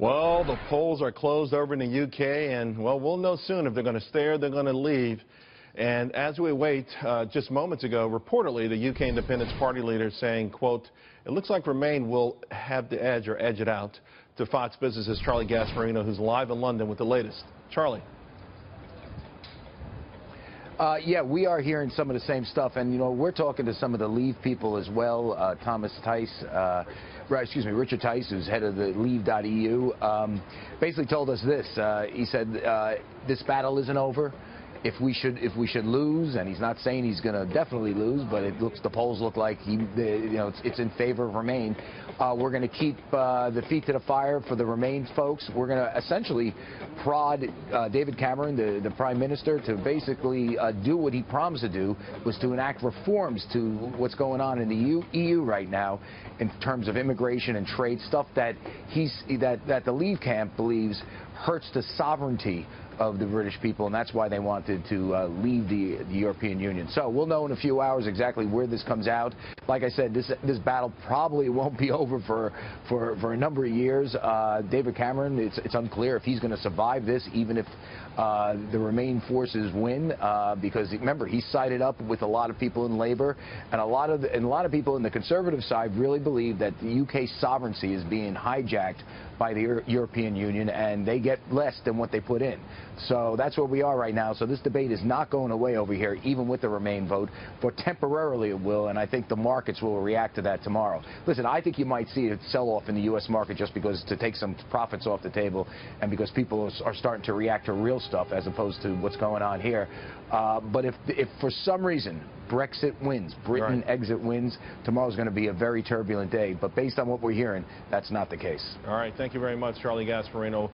Well, the polls are closed over in the UK, and, well, we'll know soon if they're going to stay or they're going to leave. And as we wait, uh, just moments ago, reportedly, the UK Independence Party leader saying, quote, it looks like Remain will have the edge or edge it out to Fox Business's Charlie Gasparino, who's live in London with the latest. Charlie. Uh, yeah, we are hearing some of the same stuff, and you know we're talking to some of the Leave people as well. Uh, Thomas Tice, uh, excuse me, Richard Tice, who's head of the Leave.eu, um, basically told us this. Uh, he said uh, this battle isn't over if we should if we should lose, and he's not saying he's going to definitely lose, but it looks the polls look like he the, you know it's, it's, in favor of Remain. Uh, we're going to keep uh, the feet to the fire for the Remain folks. We're going to essentially prod uh, David Cameron, the, the Prime Minister, to basically uh, do what he promised to do, was to enact reforms to what's going on in the EU, EU right now in terms of immigration and trade stuff that he's that that the Leave camp believes hurts the sovereignty of the British people, and that's why they wanted to uh, leave the, the, European Union. So we'll know in a few hours exactly where this comes out. Like I said, this this battle probably won't be over for for, for a number of years. Uh, David Cameron, it's, it's unclear if he's going to survive this, even if uh, the Remain forces win, uh, because remember he sided up with a lot of people in Labour, and a lot of and a lot of people in the Conservative side really believe that the UK sovereignty is being hijacked by the European Union, and they get less than what they put in. So that's where we are right now. So this debate is not going away over here, even with the Remain vote. For temporarily it will, and I think the markets will react to that tomorrow. Listen, I think you might see a sell-off in the U.S. market just because to take some profits off the table, and because people are starting to react to real stuff as opposed to what's going on here. Uh, but if, if for some reason Brexit wins, Britain right. exit wins, tomorrow's going to be a very turbulent day. But based on what we're hearing, that's not the case. All right. Thank you very much, Charlie Gasparino.